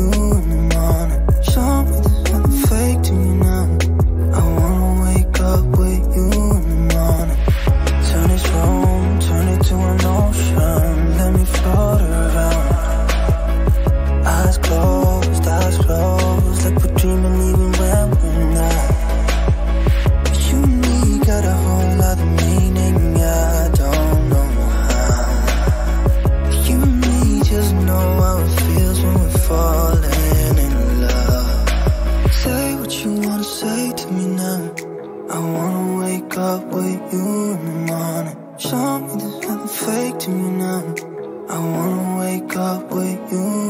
you in the morning fake to me now I wanna wake up with you in the morning Turn this room, turn it to an ocean Let me float around Eyes closed, Like we're dreaming even when we're not You and me got a whole other meaning I don't know how You and me just know how it feels when we're to me now. I wanna wake up with you in the morning. Show me this ain't fake to me now. I wanna wake up with you.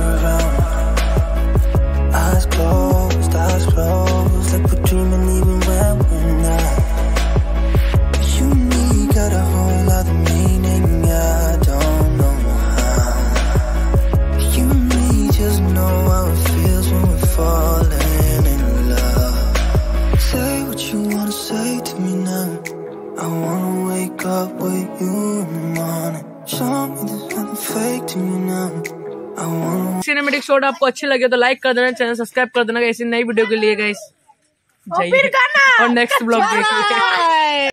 how it feels when we're falling in love. Say what you wanna say to me now. I wanna wake up with you in the morning. Show me there's nothing fake to me now. Cinematic shot आपको अच्छे लगे तो like कर देना channel subscribe कर देना ऐसी नई वीडियो के लिए गाइस और नेक्स्ट ब्लॉग देखिए